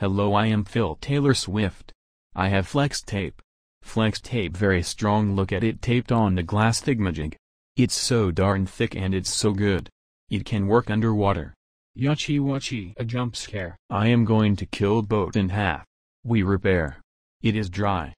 Hello I am Phil Taylor Swift. I have flex tape. Flex tape very strong look at it taped on the glass thingamajig. It's so darn thick and it's so good. It can work underwater. Yachi wachi a jump scare. I am going to kill boat in half. We repair. It is dry.